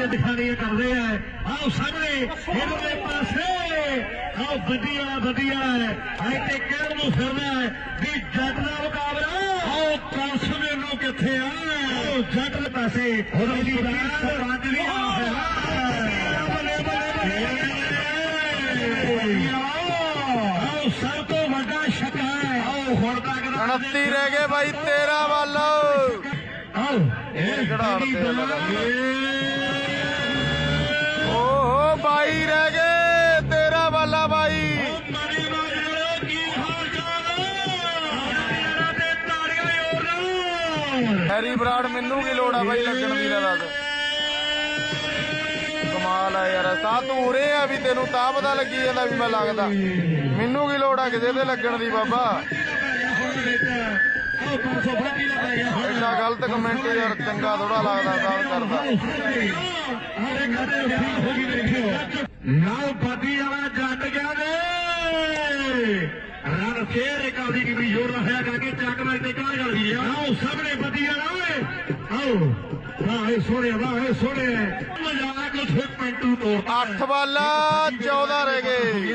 ਦੇ ਦਿਖਾੜੀਆਂ ਕਰਦੇ ਆ ਆਓ ਸਾਹਮਣੇ ਇਹਦੇ ਪਾਸੇ ਆਓ ਵਧੀਆ ਵਧੀਆ ਹੈ ਇੱਥੇ ਕਹਿਣ ਨੂੰ ਫਿਰਦਾ ਹੈ ਵੀ ਜੱਟ ਦਾ ਮੁਕਾਬਲਾ ਆਓ ਤਰਸ ਮੈਨੂੰ ਕਿੱਥੇ ਆ ਆਓ ਜੱਟ ਦੇ ਪਾਸੇ ਉਹਦੀ ਸਰਪੰਚ ਦੀ ਆਸ ਹੈ ਬੱਲੇ ਬੱਲੇ ਆਓ ਸਭ ਤੋਂ ਵੱਡਾ ਸ਼ਕਾ ਹੈ ਆਓ ਹੁਣ ਤੱਕ 29 ਰਹਿ ਗਏ ਭਾਈ 13 ਵੱਲ ਆਓ ਇਹ ਜਿਹੜਾ ਹੈਰੀ ਬਰਾੜ ਮੈਨੂੰ ਕੀ ਲੋੜ ਆ ਬਾਈ ਲੱਗਣ ਦੀ ਦਾ ਕਮਾਲ ਆ ਯਾਰ ਸਾ ਤੂੰ ਉਰੇ ਆ ਵੀ ਤੈਨੂੰ ਤਾਂ ਪਤਾ ਲੱਗੀ ਜਾਂਦਾ ਵੀ ਮੈਂ ਲੱਗਦਾ ਮੈਨੂੰ ਕੀ ਲੋੜ ਆ ਕਿਸੇ ਤੇ ਲੱਗਣ ਦੀ ਬਾਬਾ ਇੰਨਾ ਗਲਤ ਕਮੈਂਟ ਯਾਰ ਚੰਗਾ ਥੋੜਾ ਲੱਗਦਾ ਸਾਹ ਕਰਦਾ ਨਾਲ ਪਾਦੀ ਵਾਲਾ ਜੱਟ ਗਿਆ ਨੇ ਰਣ ਫੇਰ ਇੱਕ ਆਉਂਦੀ ਕਿ ਵੀ ਜੋਰ ਹੋਇਆ ਕਰਕੇ ਚੱਕ ਮੈਂ ਤੇ ਕਾਹ ਗੱਲ ਦੀ ਆ ਉਹ ਸਾਹਮਣੇ अठ वाल चौदह रह गए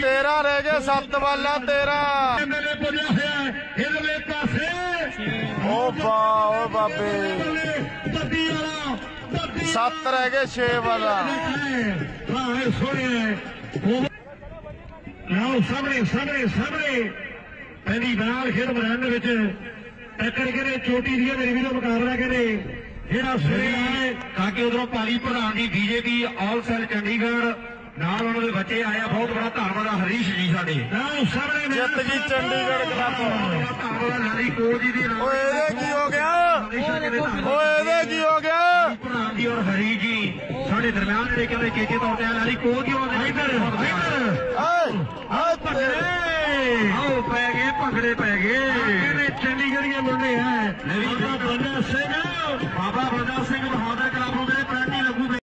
तेरह रह गए सत वाल तेरा ओ बा बाबे सत रह गए छे वाला ਲਓ ਸਾਹਮਣੇ ਸਾਹਮਣੇ ਸਾਹਮਣੇ ਪਹਿਲੀ ਬਾਲ ਖੇਡ ਮੈਦਾਨ ਦੇ ਵਿੱਚ ਟੱਕਰ ਕਰੇ ਚੋਟੀ ਦੀ ਮੇਰੀ ਵੀਰੋ ਮੁਕਾਬਲਾ ਕਰੇ ਜਿਹੜਾ ਸਵੇਰੇ ਹੈ ਕਾਕੇ ਕਿ ਉਧਰੋਂ ਪਾਲੀ ਪ੍ਰਧਾਨ ਦੀ ਬੀਜੇਪੀ ਆਲ ਸੈਲ ਚੰਡੀਗੜ੍ਹ ਨਾਲ ਉਹਨਾਂ ਦੇ ਬੱਚੇ ਆਇਆ ਬਹੁਤ ਬੜਾ ਧੰਨਵਾਦ ਆ ਹਰੀਸ਼ ਜੀ ਸਾਡੇ ਲਓ ਸਾਹਮਣੇ ਜਿੱਤ ਜੀ ਚੰਡੀਗੜ੍ਹ ਕਲੱਬ ਧੰਨਵਾਦ ਹਰੀ ਕੋਚ ਜੀ ਦੀ ਓਏ ਇਹਦੇ ਕੀ ਹੋ ਗਿਆ ਓਏ ਇਹਦੇ ਕੀ ਹੋ ਸਾਡੇ ਦਰਮਿਆਨ ਜਿਹੜੇ ਕਹਿੰਦੇ ਚੇਤੇ ਤੌਰ ਤੇ ਆਣ ਵਾਲੀ ਕੋਲ ਕਿਉਂ ਆਉਂਦੇ ਇੱਧਰ ਇੱਧਰ ਆਓ ਭੰਗੜੇ ਆਓ ਪੈ ਗਏ ਭੰਗੜੇ ਪੈ ਗਏ ਕਹਿੰਦੇ ਚੰਡੀਗੜ੍ਹ ਦੇ ਮੁੰਡੇ ਆ ਬਾਬਾ ਬੰਦਾ ਸਿੰਘ ਬਾਬਾ ਬੰਦਾ ਸਿੰਘ ਮਹਾਦਾ ਕਲੱਬ